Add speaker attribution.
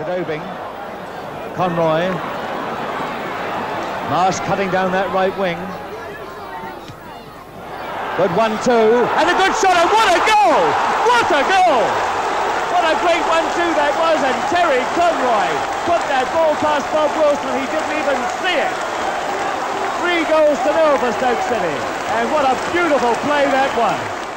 Speaker 1: Godobing. Conroy. Marsh cutting down that right wing. Good one-two, and a good shot, and what a goal! What a goal! What a great one-two that was, and Terry Conroy put that ball past Bob Wilson, he didn't even see it. Three goals to nil for Stoke City, and what a beautiful play that was.